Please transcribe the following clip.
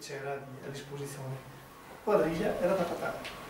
c'era a disposizione. Quadriglia era da patata.